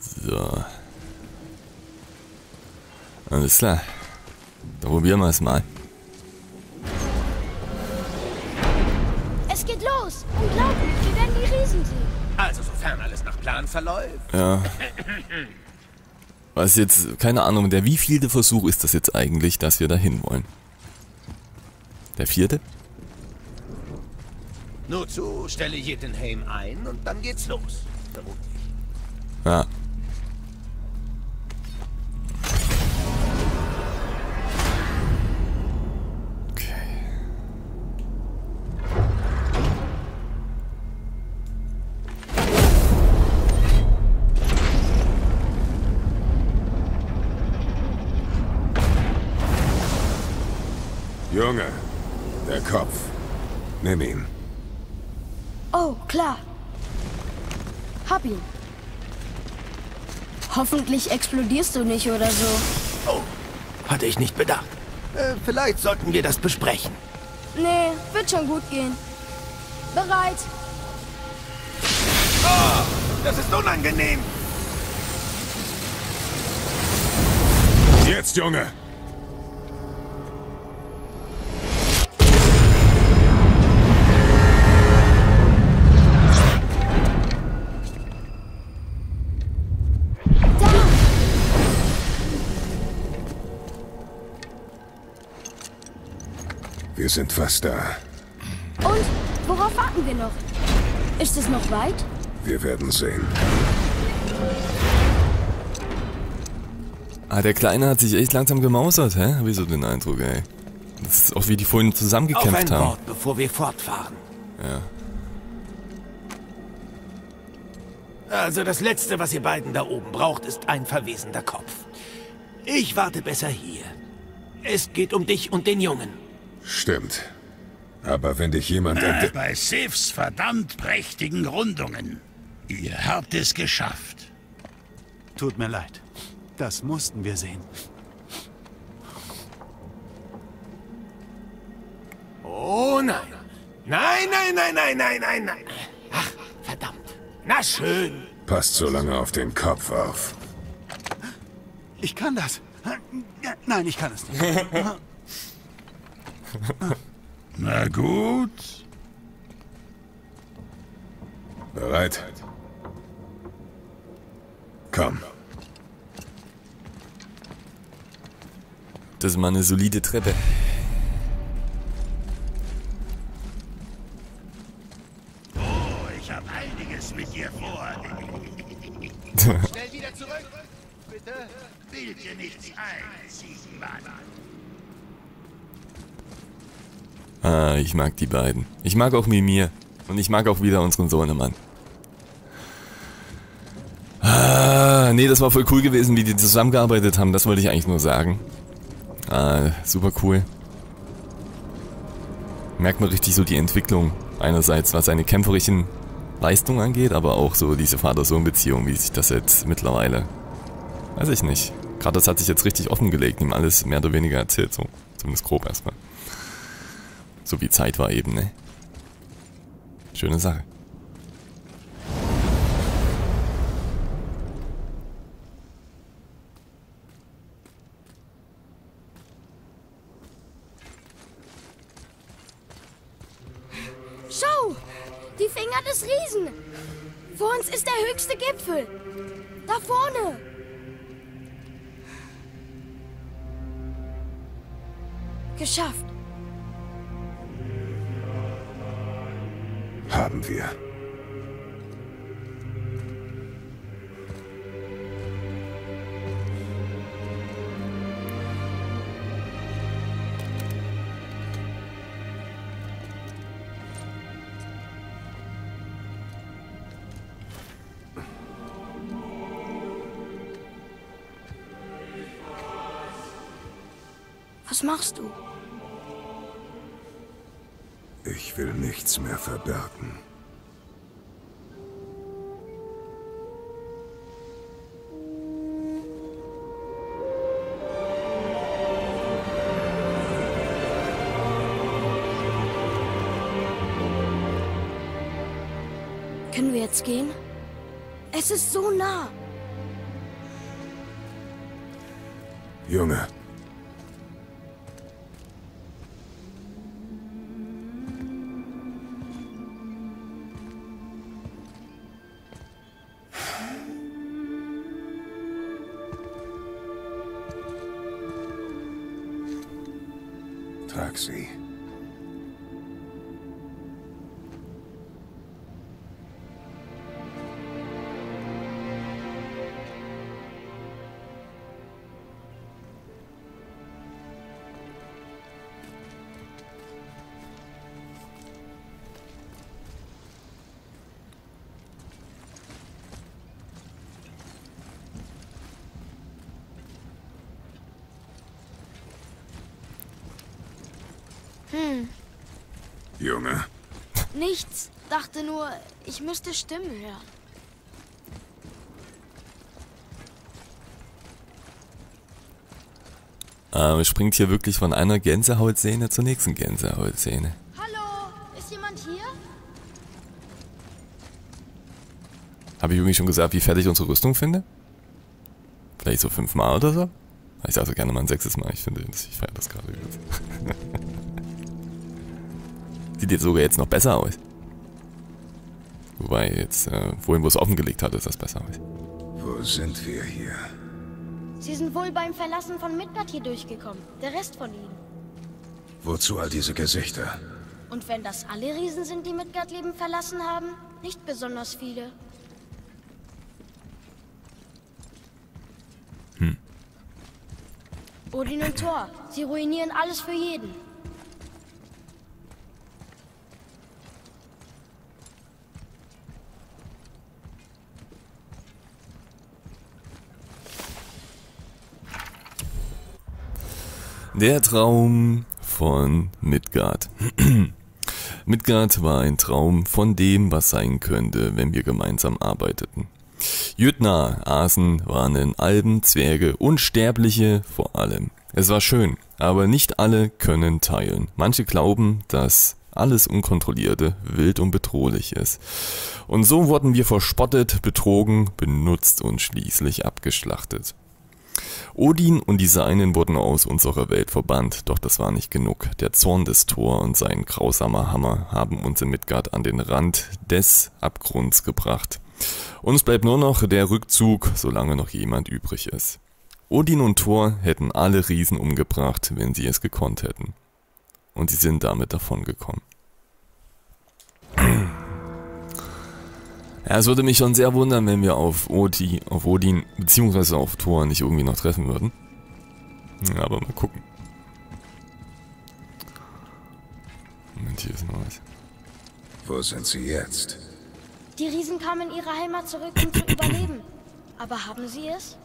So. Alles klar. Dann probieren wir es mal. Es geht los. Unglaublich. Wir werden die Riesen sehen. Also, sofern alles nach Plan verläuft. Ja. Was jetzt, keine Ahnung, der wievielte Versuch ist das jetzt eigentlich, dass wir dahin wollen? Der vierte? Nur zu, stelle Jettenheim ein und dann geht's los. Vermutlich. Ja. Der Kopf. Nimm ihn. Oh, klar. Hab ihn. Hoffentlich explodierst du nicht oder so. Oh, hatte ich nicht bedacht. Äh, vielleicht sollten wir das besprechen. Nee, wird schon gut gehen. Bereit. Oh, das ist unangenehm. Jetzt, Junge! Wir sind fast da. Und? Worauf warten wir noch? Ist es noch weit? Wir werden sehen. Ah, der Kleine hat sich echt langsam gemausert, hä? Hab ich so den Eindruck, ey. Das ist auch wie die vorhin Auf zusammengekämpft ein haben. Wort, bevor wir fortfahren. Ja. Also das Letzte, was ihr beiden da oben braucht, ist ein verwesender Kopf. Ich warte besser hier. Es geht um dich und den Jungen. Stimmt. Aber wenn dich jemand Äh, entdeckt... bei Sifs verdammt prächtigen Rundungen. Ihr habt es geschafft. Tut mir leid. Das mussten wir sehen. Oh nein. Nein, nein, nein, nein, nein, nein, nein. Ach, verdammt. Na schön. Passt so lange auf den Kopf auf. Ich kann das. Nein, ich kann es nicht. Na gut. Bereit? Komm. Das ist mal eine solide Treppe. Oh, ich habe einiges mit dir vor. Schnell wieder zurück. Bitte. Bild dir nichts ein, Ziegenmann. Ah, ich mag die beiden. Ich mag auch Mimir. Und ich mag auch wieder unseren Sohnemann. Ah, nee, das war voll cool gewesen, wie die zusammengearbeitet haben. Das wollte ich eigentlich nur sagen. Ah, super cool. Merkt man richtig so die Entwicklung. Einerseits, was seine kämpferischen Leistungen angeht, aber auch so diese Vater-Sohn-Beziehung, wie sich das jetzt mittlerweile... Weiß ich nicht. Gerade das hat sich jetzt richtig offengelegt, ihm alles mehr oder weniger erzählt, so. Zumindest grob erstmal. So wie Zeit war eben, ne? Schöne Sache. Was machst du? Ich will nichts mehr verbergen. Können wir jetzt gehen? Es ist so nah. Junge, Taxi. Dachte nur, ich müsste Stimmen hören. Ähm, es springt hier wirklich von einer Gänsehautzähne zur nächsten Gänsehautzähne. Hallo, ist jemand hier? Habe ich irgendwie schon gesagt, wie fertig unsere Rüstung finde? Vielleicht so fünfmal oder so? Ich sage so gerne mal ein sechstes Mal. Ich finde, ich feiere das gerade übelst. Sieht jetzt sogar jetzt noch besser aus. Wobei jetzt, äh, vorhin, wo es offengelegt hat, ist das besser. Wo sind wir hier? Sie sind wohl beim Verlassen von Midgard hier durchgekommen. Der Rest von ihnen. Wozu all diese Gesichter? Und wenn das alle Riesen sind, die Midgard Leben verlassen haben? Nicht besonders viele. Hm. Odin und Thor, sie ruinieren alles für jeden. Der Traum von Midgard. Midgard war ein Traum von dem, was sein könnte, wenn wir gemeinsam arbeiteten. Jütnar, Asen, Wanen, Alben, Zwerge, Unsterbliche vor allem. Es war schön, aber nicht alle können teilen. Manche glauben, dass alles Unkontrollierte wild und bedrohlich ist. Und so wurden wir verspottet, betrogen, benutzt und schließlich abgeschlachtet. Odin und die Seinen wurden aus unserer Welt verbannt, doch das war nicht genug. Der Zorn des Thor und sein grausamer Hammer haben uns in Midgard an den Rand des Abgrunds gebracht. Uns bleibt nur noch der Rückzug, solange noch jemand übrig ist. Odin und Thor hätten alle Riesen umgebracht, wenn sie es gekonnt hätten. Und sie sind damit davongekommen. Ja, es würde mich schon sehr wundern, wenn wir auf, Odi, auf Odin bzw. auf Thor nicht irgendwie noch treffen würden. Ja, aber mal gucken. Moment, hier ist noch was. Wo sind sie jetzt? Die Riesen kamen in ihre Heimat zurück, um zu überleben. Aber haben sie es?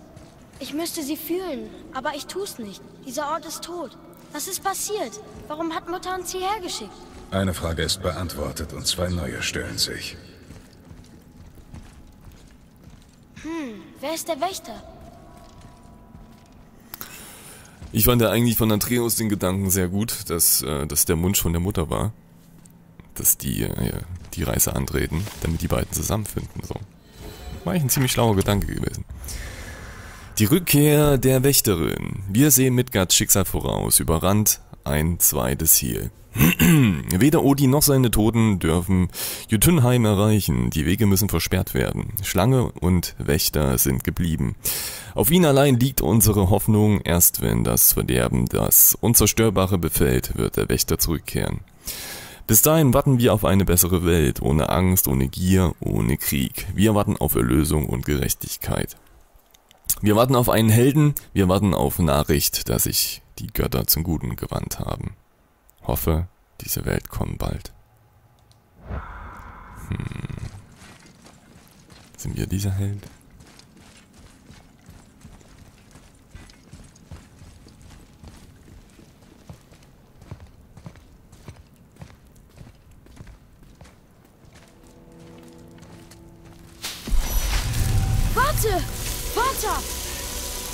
Ich müsste sie fühlen, aber ich tu's nicht. Dieser Ort ist tot. Was ist passiert? Warum hat Mutter uns hierher geschickt? Eine Frage ist beantwortet und zwei neue stellen sich. Hm, wer ist der Wächter? Ich fand ja eigentlich von Andreas den Gedanken sehr gut, dass äh, das der Wunsch von der Mutter war. Dass die äh, die Reise antreten, damit die beiden zusammenfinden. So. War eigentlich ein ziemlich schlauer Gedanke gewesen. Die Rückkehr der Wächterin. Wir sehen Midgards Schicksal voraus, überrannt ein zweites Ziel. Weder Odin noch seine Toten dürfen Jütunheim erreichen. Die Wege müssen versperrt werden. Schlange und Wächter sind geblieben. Auf ihn allein liegt unsere Hoffnung. Erst wenn das Verderben das Unzerstörbare befällt, wird der Wächter zurückkehren. Bis dahin warten wir auf eine bessere Welt, ohne Angst, ohne Gier, ohne Krieg. Wir warten auf Erlösung und Gerechtigkeit. Wir warten auf einen Helden, wir warten auf Nachricht, dass sich die Götter zum Guten gewandt haben. Hoffe, diese Welt kommt bald. Hm. Sind wir dieser Held? Warte! Vater!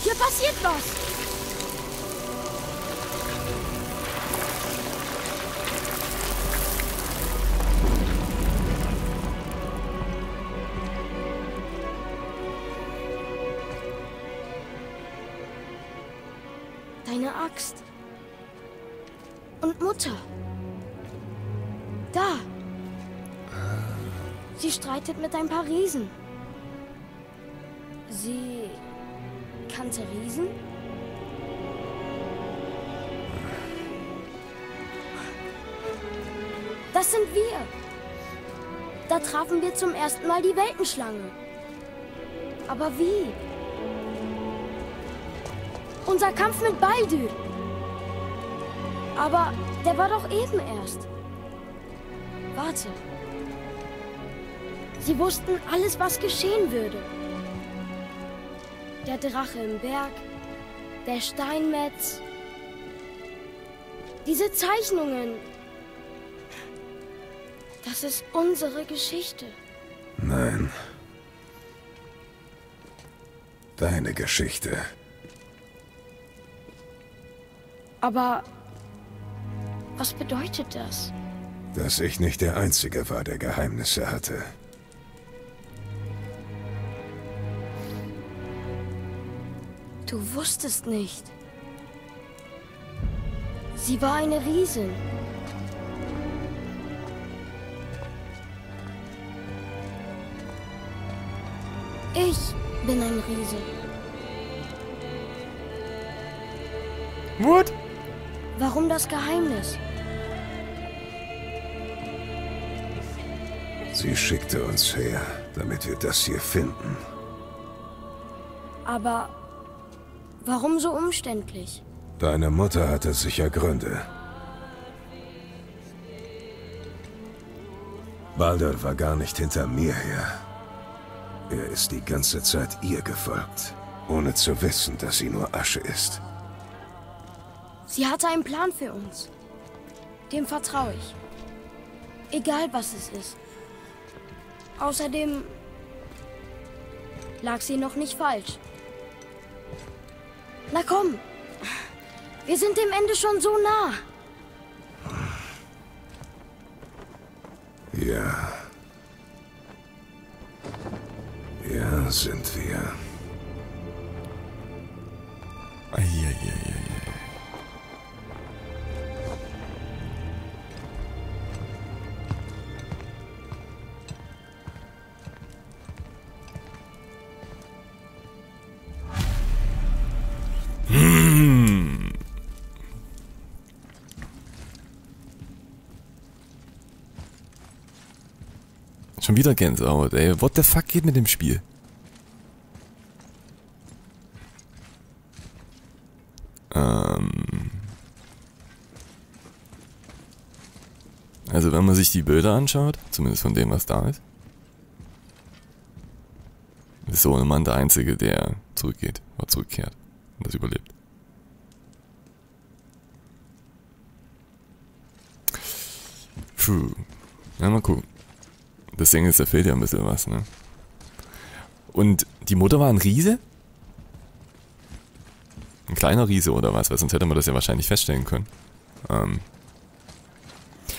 Hier passiert was! Ein paar Riesen. Sie kannte Riesen? Das sind wir. Da trafen wir zum ersten Mal die Weltenschlange. Aber wie? Unser Kampf mit Baldur. Aber der war doch eben erst. Warte. Sie wussten alles, was geschehen würde. Der Drache im Berg, der Steinmetz. Diese Zeichnungen. Das ist unsere Geschichte. Nein. Deine Geschichte. Aber was bedeutet das? Dass ich nicht der Einzige war, der Geheimnisse hatte. Du wusstest nicht. Sie war eine Riesin. Ich bin ein Riese. What? Warum das Geheimnis? Sie schickte uns her, damit wir das hier finden. Aber warum so umständlich? Deine Mutter hatte sicher Gründe. Baldur war gar nicht hinter mir her. Er ist die ganze Zeit ihr gefolgt, ohne zu wissen, dass sie nur Asche ist. Sie hatte einen Plan für uns. Dem vertraue ich. Egal was es ist. Außerdem lag sie noch nicht falsch. Na komm. Wir sind dem Ende schon so nah. Ja. Ja, sind wir. Eieieiei. Schon wieder Gänsehaut, ey. What the fuck geht mit dem Spiel? Ähm. Also wenn man sich die Bilder anschaut, zumindest von dem, was da ist, ist Sohnemann der Einzige, der zurückgeht oder zurückkehrt und das überlebt. Puh. Ja, mal gucken. Das Ding ist, da fehlt ja ein bisschen was, ne? Und die Mutter war ein Riese? Ein kleiner Riese oder was? Weil sonst hätte man das ja wahrscheinlich feststellen können. Ähm,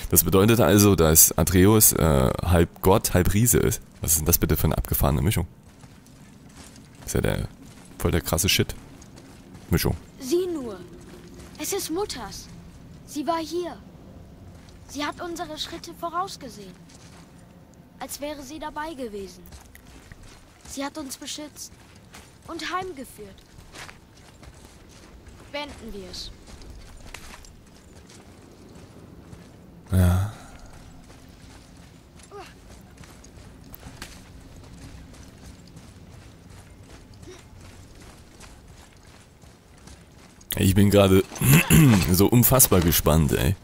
das bedeutet also, dass Atreus äh, halb Gott, halb Riese ist. Was ist denn das bitte für eine abgefahrene Mischung? ist ja der voll der krasse Shit. Mischung. Sieh nur. Es ist Mutters. Sie war hier. Sie hat unsere Schritte vorausgesehen. Als wäre sie dabei gewesen. Sie hat uns beschützt und heimgeführt. Beenden wir es. Ja. Ich bin gerade so unfassbar gespannt, ey.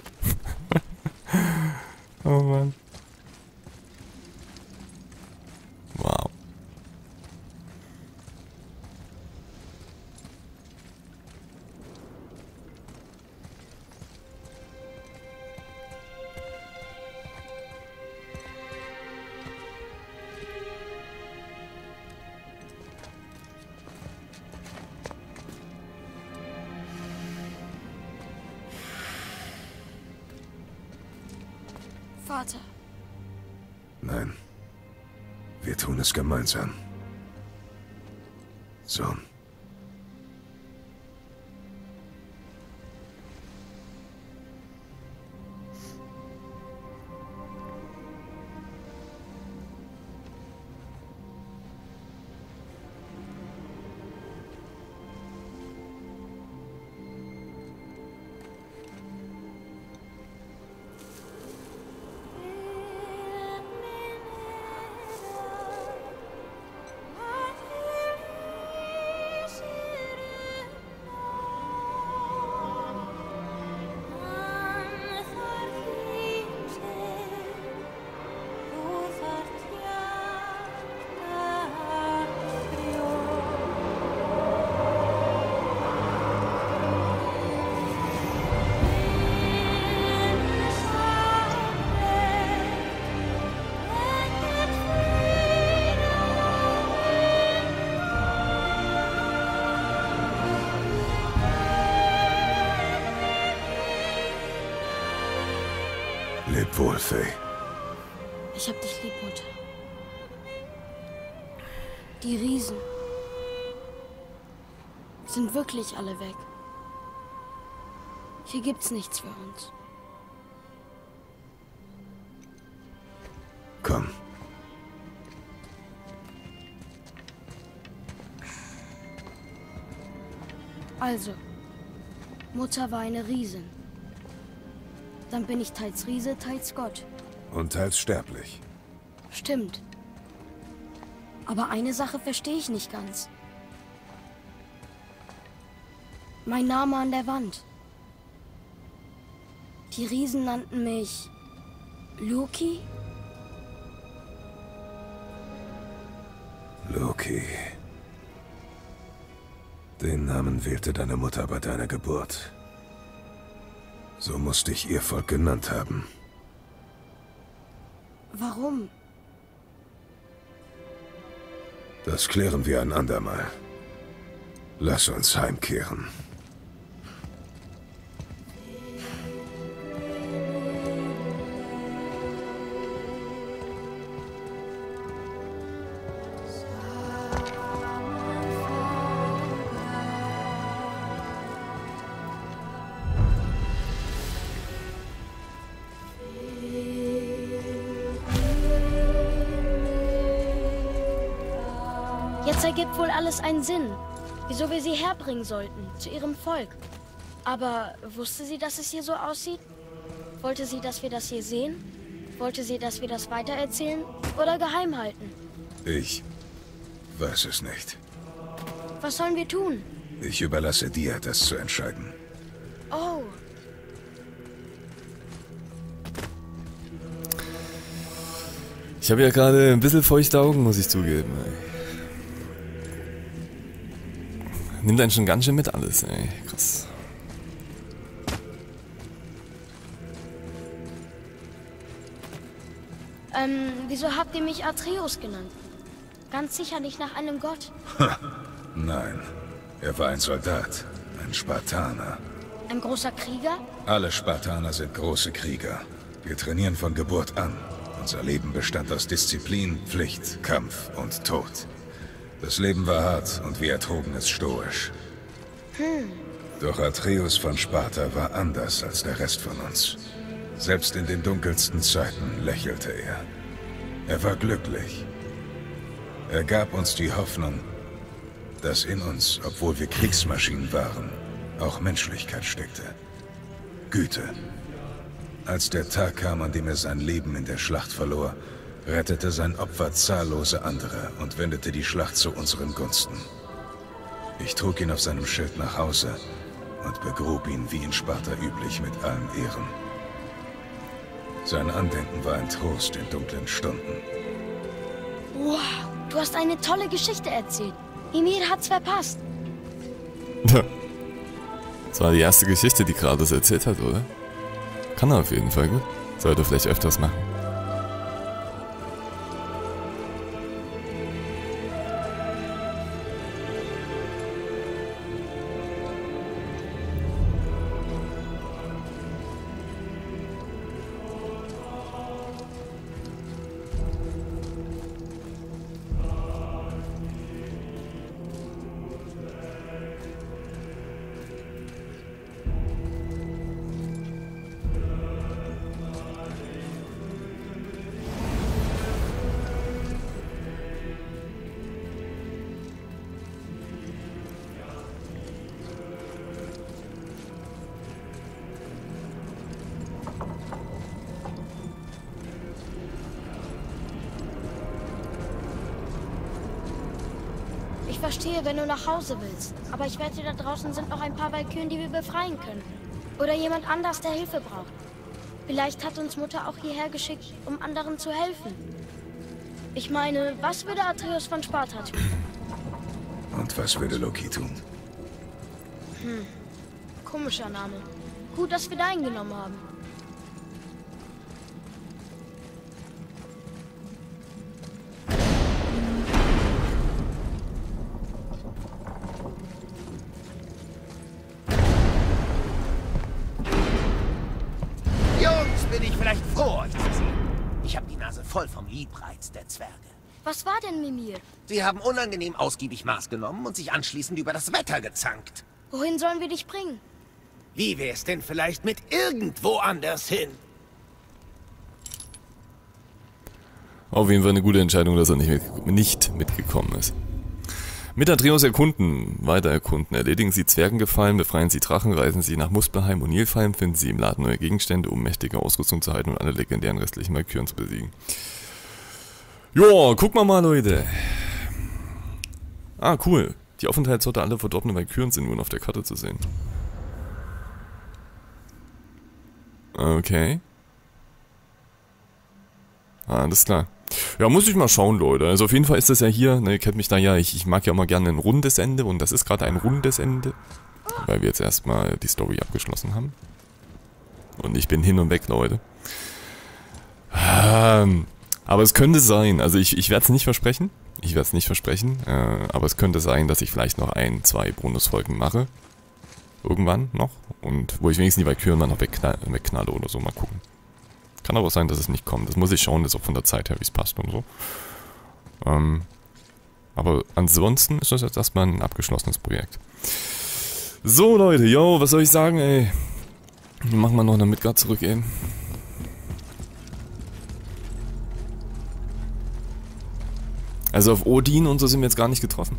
Nein. Wir tun es gemeinsam. Sohn. Ich hab dich lieb, Mutter. Die Riesen sind wirklich alle weg. Hier gibt's nichts für uns. Komm. Also, Mutter war eine Riesin. Dann bin ich teils Riese, teils Gott. Und teils sterblich. Stimmt. Aber eine Sache verstehe ich nicht ganz. Mein Name an der Wand. Die Riesen nannten mich Loki? Loki. Den Namen wählte deine Mutter bei deiner Geburt. So musste ich ihr Volk genannt haben. Warum? Das klären wir ein andermal. Lass uns heimkehren. Ergibt wohl alles einen Sinn, wieso wir sie herbringen sollten, zu ihrem Volk. Aber wusste sie, dass es hier so aussieht? Wollte sie, dass wir das hier sehen? Wollte sie, dass wir das weitererzählen oder geheim halten? Ich weiß es nicht. Was sollen wir tun? Ich überlasse dir, das zu entscheiden. Oh, Ich habe ja gerade ein bisschen feuchte Augen, muss ich zugeben. Nimmt einen schon ganz schön mit alles, ey. Krass. ähm, wieso habt ihr mich Atreus genannt? Ganz sicher nicht nach einem Gott. Nein, er war ein Soldat, ein Spartaner. Ein großer Krieger? Alle Spartaner sind große Krieger. Wir trainieren von Geburt an. Unser Leben bestand aus Disziplin, Pflicht, Kampf und Tod. Das Leben war hart und wir ertrugen es stoisch. Doch Atreus von Sparta war anders als der Rest von uns. Selbst in den dunkelsten Zeiten lächelte er. Er war glücklich. Er gab uns die Hoffnung, dass in uns, obwohl wir Kriegsmaschinen waren, auch Menschlichkeit steckte. Güte. Als der Tag kam, an dem er sein Leben in der Schlacht verlor, rettete sein Opfer zahllose andere und wendete die Schlacht zu unseren Gunsten. Ich trug ihn auf seinem Schild nach Hause und begrub ihn wie in Sparta üblich mit allen Ehren. Sein Andenken war ein Trost in dunklen Stunden. Wow, du hast eine tolle Geschichte erzählt. Emir hat's verpasst. Das war die erste Geschichte, die Kratos erzählt hat, oder? Kann er auf jeden Fall gut. Sollte vielleicht öfters machen. Verstehe, wenn du nach Hause willst. Aber ich wette, da draußen sind noch ein paar Valkyren, die wir befreien können. Oder jemand anders, der Hilfe braucht. Vielleicht hat uns Mutter auch hierher geschickt, um anderen zu helfen. Ich meine, was würde Atreus von Sparta tun? Und was würde Loki tun? Komischer Name. Gut, dass wir deinen genommen haben. Ich vielleicht froh, Liebreiz der Zwerge. Was war denn, Mimir? Sie haben unangenehm ausgiebig Maß genommen und sich anschließend über das Wetter gezankt. Wohin sollen wir dich bringen? Wie wär's denn vielleicht mit irgendwo anders hin? Auf jeden Fall eine gute Entscheidung, dass er nicht, mit, nicht mitgekommen ist. Mit Atreus erkunden, weiter erkunden, erledigen sie Zwergengefallen, befreien sie Drachen, reisen sie nach Muspelheim und Nilfheim, finden sie im Laden neue Gegenstände, um mächtige Ausrüstung zu halten und alle legendären restlichen Valkyren zu besiegen. Joa, guck mal mal, Leute. Ah, cool. Die Aufenthaltsorte aller verdorbenen Valkyren sind nun auf der Karte zu sehen. Okay. Ah, alles klar. Ja, muss ich mal schauen, Leute. Also auf jeden Fall ist das ja hier, ne, ihr kennt mich da ja, ich, ich mag ja immer gerne ein rundes Ende und das ist gerade ein rundes Ende. Weil wir jetzt erstmal die Story abgeschlossen haben. Und ich bin hin und weg, Leute. Ähm, aber es könnte sein, also ich, ich werde es nicht versprechen. Ich werde es nicht versprechen, äh, aber es könnte sein, dass ich vielleicht noch ein, zwei Bonusfolgen mache. Irgendwann noch. Und wo ich wenigstens die Valkyren dann noch wegknall, wegknalle oder so, mal gucken. Kann aber sein, dass es nicht kommt. Das muss ich schauen, das auch von der Zeit her, wie es passt und so. Ähm, aber ansonsten ist das jetzt erstmal ein abgeschlossenes Projekt. So, Leute, yo, was soll ich sagen, ey? Machen wir noch eine Midgard zurück eben. Also auf Odin und so sind wir jetzt gar nicht getroffen.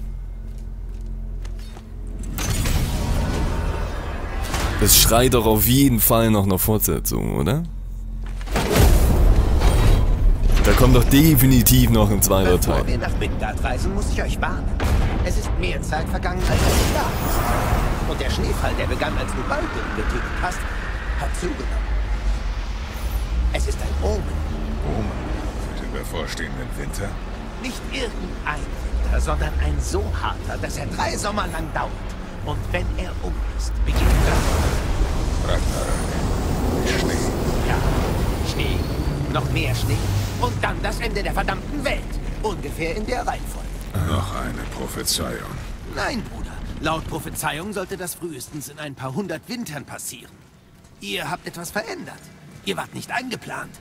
Das schreit doch auf jeden Fall noch nach Fortsetzung, oder? Da kommt doch definitiv noch ein zweiter Bevor Teil. wir nach Midgard reisen, muss ich euch warnen. Es ist mehr Zeit vergangen, als es da ist. Und der Schneefall, der begann, als du Baldwin getötet hast, hat zugenommen. Es ist ein Omen. Omen für den bevorstehenden Winter. Nicht irgendein Winter, sondern ein so harter, dass er drei Sommer lang dauert. Und wenn er um ist, beginnt Ragnarok. Ragnarok. Schnee. Ja, Schnee, noch mehr Schnee und dann das Ende der verdammten Welt. Ungefähr in der Reihenfolge. Noch eine Prophezeiung. Nein, Bruder. Laut Prophezeiung sollte das frühestens in ein paar hundert Wintern passieren. Ihr habt etwas verändert. Ihr wart nicht eingeplant.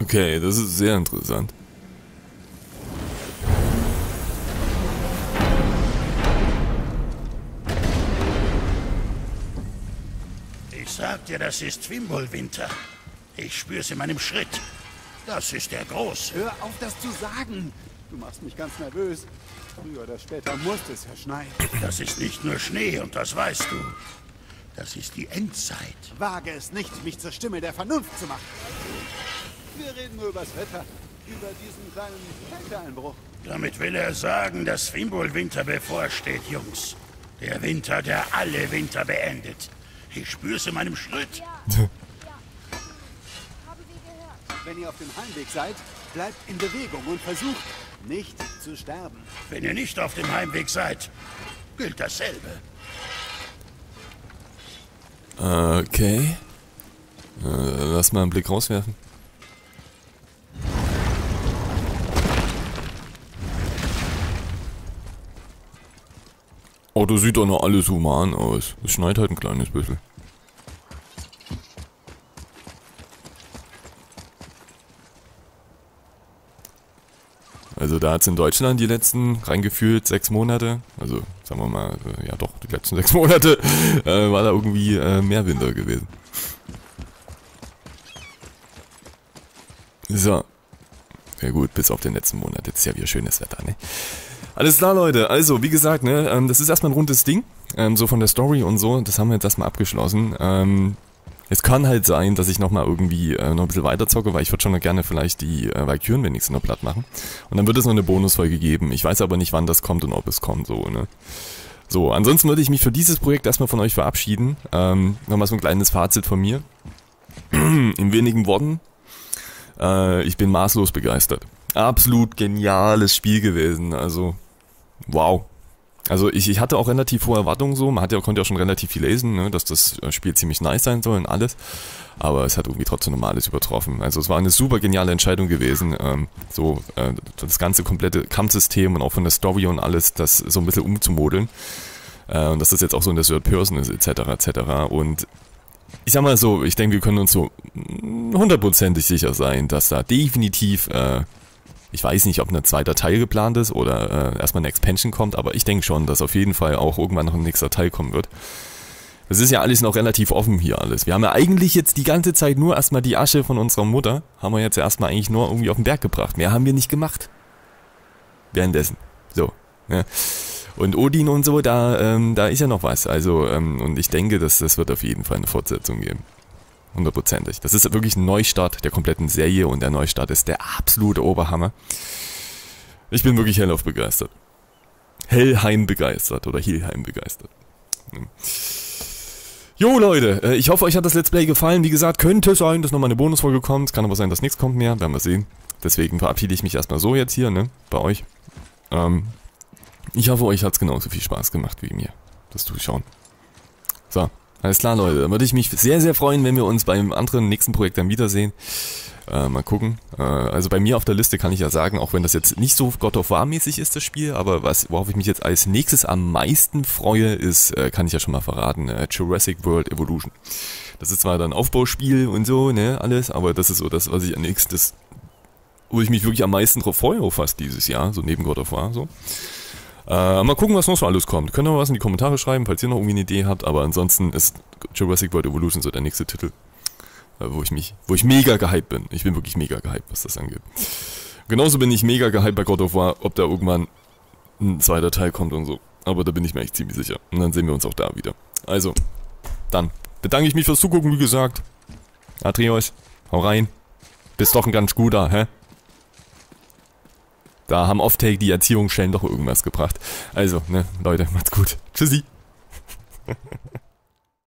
Okay, das ist sehr interessant. Ich sag dir, das ist Wimbolwinter. Ich spür's in meinem Schritt. Das ist der Groß. Hör auf, das zu sagen. Du machst mich ganz nervös. Früher oder später muss es verschneien. Das ist nicht nur Schnee und das weißt du. Das ist die Endzeit. Wage es nicht, mich zur Stimme der Vernunft zu machen. Wir reden nur übers Wetter. Über diesen kleinen Kälteeinbruch. Damit will er sagen, dass Wimbolwinter bevorsteht, Jungs. Der Winter, der alle Winter beendet. Ich spür's in meinem Schritt. Gehört. Wenn ihr auf dem Heimweg seid, bleibt in Bewegung und versucht, nicht zu sterben. Wenn ihr nicht auf dem Heimweg seid, gilt dasselbe. Okay. Äh, lass mal einen Blick rauswerfen. Oh, das sieht doch noch alles human aus. Es schneit halt ein kleines bisschen. Also da hat es in Deutschland die letzten reingefühlt sechs Monate, also sagen wir mal, äh, ja doch, die letzten sechs Monate äh, war da irgendwie äh, mehr Winter gewesen. So. Ja gut, bis auf den letzten Monat. Jetzt ist ja wieder schönes Wetter, ne? Alles klar, Leute. Also, wie gesagt, ne, ähm, das ist erstmal ein rundes Ding. Ähm, so von der Story und so. Das haben wir jetzt erstmal abgeschlossen. Ähm, kann halt sein, dass ich nochmal irgendwie äh, noch ein bisschen weiter zocke, weil ich würde schon gerne vielleicht die äh, Valkyren wenigstens noch platt machen. Und dann wird es noch eine Bonusfolge geben. Ich weiß aber nicht, wann das kommt und ob es kommt, so, ne? So, ansonsten würde ich mich für dieses Projekt erstmal von euch verabschieden. Ähm, nochmal so ein kleines Fazit von mir. In wenigen Worten. Äh, ich bin maßlos begeistert. Absolut geniales Spiel gewesen. Also, wow. Also ich, ich hatte auch relativ hohe Erwartungen so, man hat ja, konnte ja schon relativ viel lesen, ne, dass das Spiel ziemlich nice sein soll und alles. Aber es hat irgendwie trotzdem normales übertroffen. Also es war eine super geniale Entscheidung gewesen, ähm, so äh, das ganze komplette Kampfsystem und auch von der Story und alles, das so ein bisschen umzumodeln. Äh, und dass das jetzt auch so in der Third Person ist, etc. etc. Und ich sag mal so, ich denke, wir können uns so hundertprozentig sicher sein, dass da definitiv, äh, ich weiß nicht, ob ein zweiter Teil geplant ist oder äh, erstmal eine Expansion kommt, aber ich denke schon, dass auf jeden Fall auch irgendwann noch ein nächster Teil kommen wird. Das ist ja alles noch relativ offen hier alles. Wir haben ja eigentlich jetzt die ganze Zeit nur erstmal die Asche von unserer Mutter, haben wir jetzt erstmal eigentlich nur irgendwie auf den Berg gebracht. Mehr haben wir nicht gemacht. Währenddessen. So. Ja. Und Odin und so, da, ähm, da ist ja noch was. Also, ähm, und ich denke, dass das wird auf jeden Fall eine Fortsetzung geben. Hundertprozentig. Das ist wirklich ein Neustart der kompletten Serie und der Neustart ist der absolute Oberhammer. Ich bin wirklich hellauf begeistert. Hellheim begeistert oder Hilheim begeistert. Jo Leute, äh, ich hoffe euch hat das Let's Play gefallen. Wie gesagt, könnte sein, dass nochmal eine Bonusfolge kommt. Kann aber sein, dass nichts kommt mehr. Werden wir sehen. Deswegen verabschiede ich mich erstmal so jetzt hier, ne? Bei euch. Ähm, ich hoffe, euch hat es genauso viel Spaß gemacht wie mir. Das Zuschauen. So, alles klar, Leute. Dann würde ich mich sehr, sehr freuen, wenn wir uns beim anderen nächsten Projekt dann wiedersehen. Äh, mal gucken. Äh, also bei mir auf der Liste kann ich ja sagen, auch wenn das jetzt nicht so God of War mäßig ist, das Spiel, aber was, worauf ich mich jetzt als nächstes am meisten freue, ist, äh, kann ich ja schon mal verraten, äh, Jurassic World Evolution. Das ist zwar dann Aufbauspiel und so, ne, alles, aber das ist so das, was ich am nächstes, wo ich mich wirklich am meisten drauf freue, fast dieses Jahr, so neben God of War, so. Äh, mal gucken, was noch so alles kommt. Könnt ihr mal was in die Kommentare schreiben, falls ihr noch irgendwie eine Idee habt. Aber ansonsten ist Jurassic World Evolution so der nächste Titel, äh, wo ich mich, wo ich mega gehypt bin. Ich bin wirklich mega gehypt, was das angeht. Genauso bin ich mega gehypt bei God of War, ob da irgendwann ein zweiter Teil kommt und so. Aber da bin ich mir echt ziemlich sicher. Und dann sehen wir uns auch da wieder. Also, dann bedanke ich mich fürs Zugucken, wie gesagt. Atreus, hau rein. Bist doch ein ganz guter, hä? Da haben Offtake die Erziehungsstellen doch irgendwas gebracht. Also, ne, Leute, macht's gut. Tschüssi.